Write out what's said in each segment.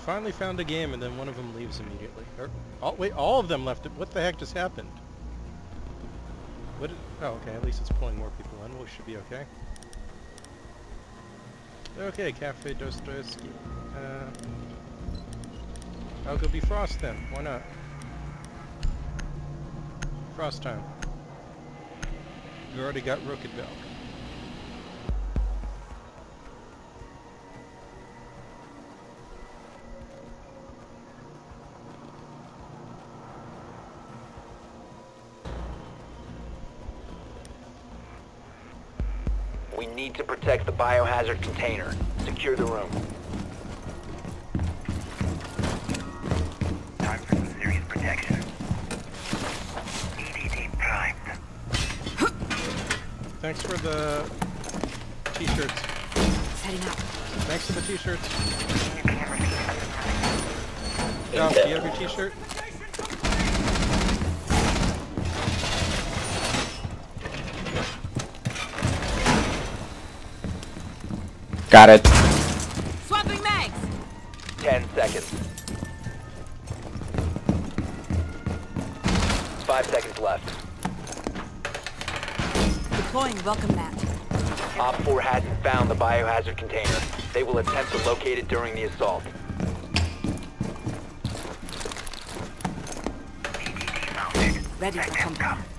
finally found a game and then one of them leaves immediately. Or, all, wait, all of them left. It. What the heck just happened? What? Oh, okay. At least it's pulling more people in. We should be okay. Okay, Kafe Dostoyevsky. Uh, I'll go be Frost then. Why not? Frost time. You already got Rooked Rookadbelk. We need to protect the biohazard container. Secure the room. Time for some serious protection. EDD primed. Thanks for the t-shirts. Setting up. Thanks for the t-shirts. New camera feed. Doc, do you have your t-shirt? Got it. Swapping mags. Ten seconds. Five seconds left. Deploying welcome mat. OpFor hasn't found the biohazard container. They will attempt to locate it during the assault. Ready for Let them combat.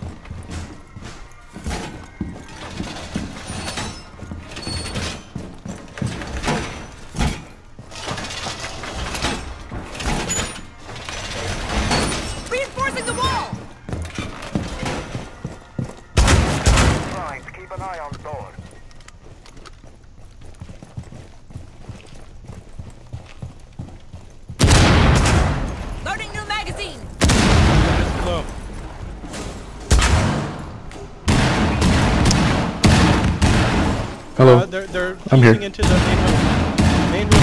I'm here. into the main room. Main room.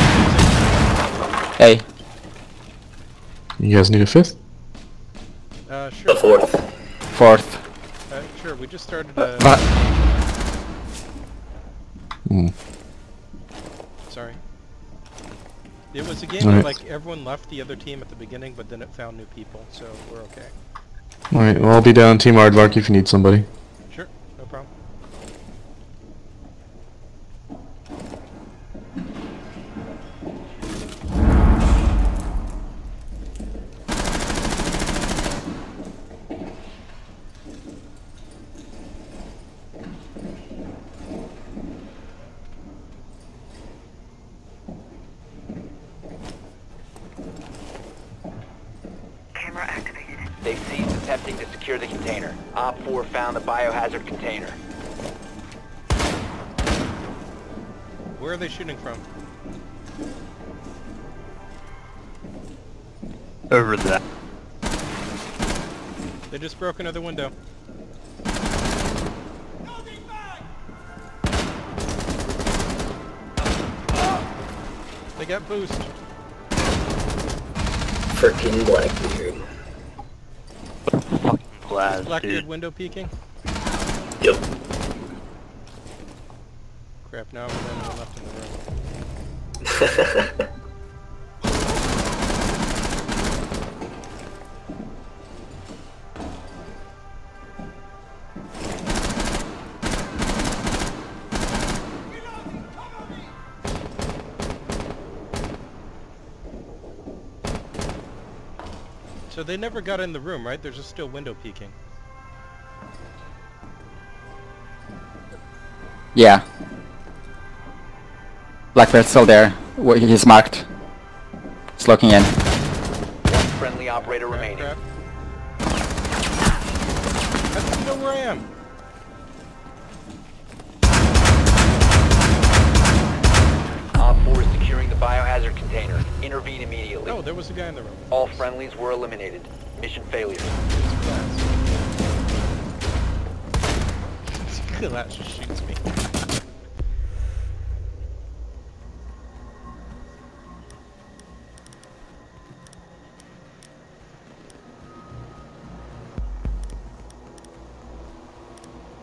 Hey. You guys need a fifth? Uh, sure. Fourth. Uh, sure. We just started. Uh, Va- Hmm. sorry. It was a game Alright. where like everyone left the other team at the beginning, but then it found new people, so we're okay. Alright, well I'll be down Team Aardvark if you need somebody. Sure, no problem. Camera activated. They ceased attempting to secure the container. OpFor found the biohazard container. Where are they shooting from? Over there. They just broke another window. They got boost. Freaking Blackbeard. Fucking glass, Blackbeard dude. window peeking. Yep. Crap, now I'm the left in the room. So they never got in the room, right? There's just still window peeking. Yeah. Blackbeard's still there. He's marked. He's looking in. One friendly operator Crap, remaining. crap. I don't know where I am. OpFor is securing the biohazard container. Intervene immediately. Oh, there was a guy in the room. All friendlies were eliminated. Mission failure. Glass just shoots me.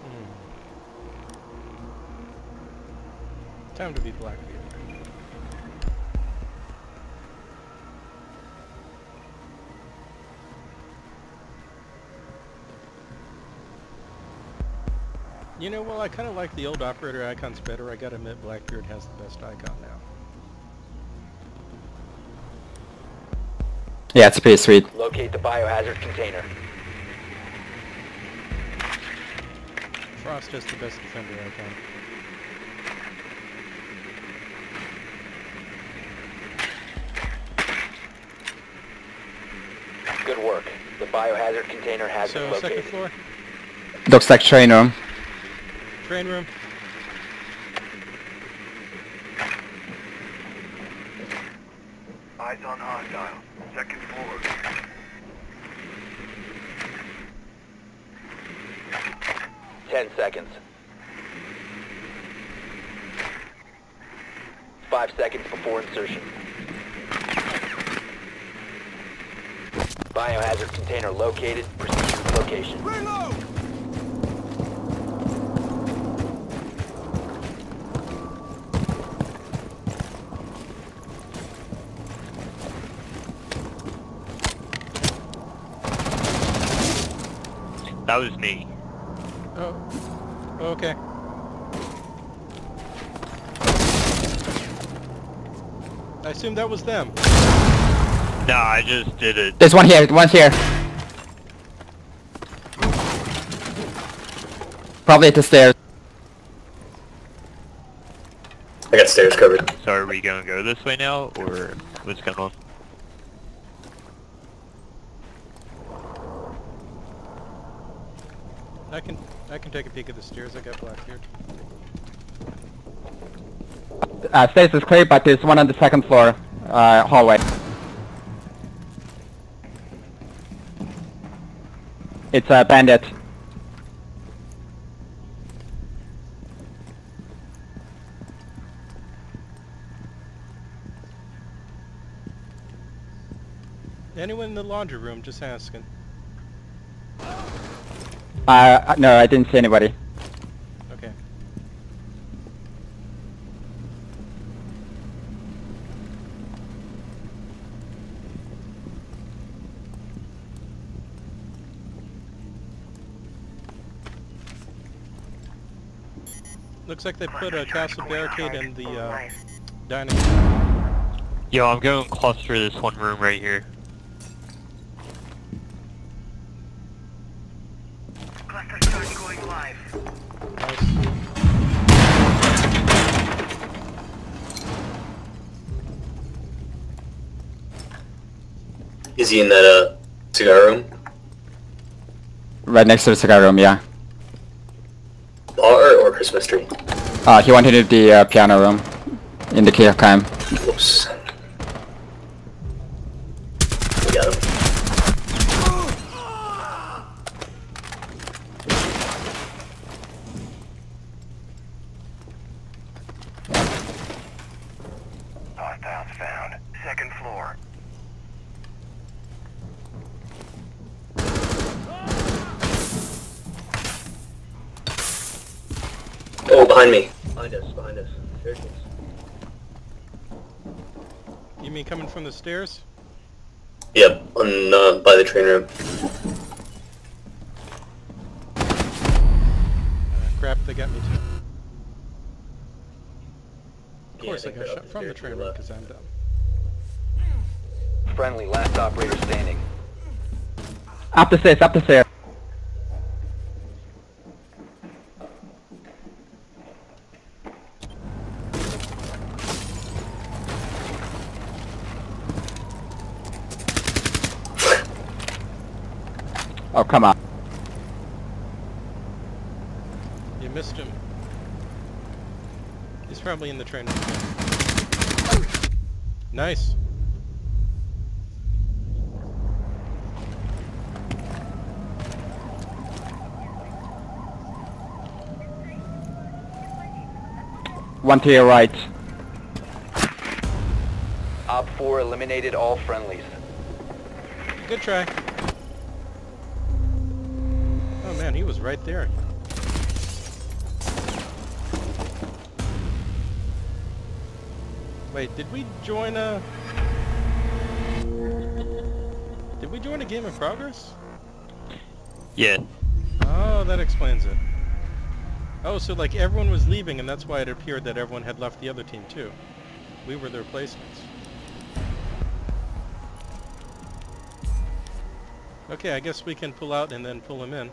Hmm. Time to be Blackbeard. You know, well, I kind of like the old operator icons better. I gotta admit, Blackbeard has the best icon now. Yeah, it's pretty sweet. Locate the biohazard container. Frost has the best defender icon. Good work. The biohazard container has been So, second located. floor, Looks like train room. Train room. Eyes on hostile. Second floor. Ten seconds. Five seconds before insertion. Biohazard container located. Proceed to its location. That was me. Oh, okay. I assume that was them. Nah, I just did it. There's one here, one's here. Probably at the stairs. I got stairs covered. So are we gonna go this way now, or what's going on? I can I can take a peek at the stairs. I got Blackbeard. Uh, stairs is clear, but there's one on the second floor, uh, hallway. It's a bandit. Anyone in the laundry room? Just asking. Uh, no, I didn't see anybody. Okay. Looks like they put a castle barricade in the uh, dining room. Yo, I'm going cluster this one room right here. Is he in that uh cigar room? Right next to the cigar room, yeah. Bar or Christmas tree? Uh, he went into the uh, piano room in the key of time. Oh, behind me. Behind us, behind us. Staircase. You mean coming from the stairs? Yep, on uh, by the train room. Uh, crap, they got me too. Of Yeah, course I I got shot from the the stairs to train room because I'm dumb. Friendly, last operator standing. Up the stairs, up the stairs. Oh, come on. You missed him. He's probably in the train. Nice. One to your right. OpFor eliminated all friendlies. Good try. right there. Wait, did we join a... Did we join a game in progress? Yeah. Oh, that explains it. Oh, so like everyone was leaving and that's why it appeared that everyone had left the other team too. We were the replacements. Okay, I guess we can pull out and then pull him in.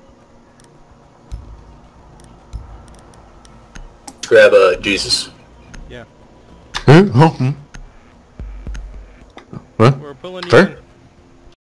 grab uh, Jesus. Yeah. Hmm? Huh? Hmm? What? We're pulling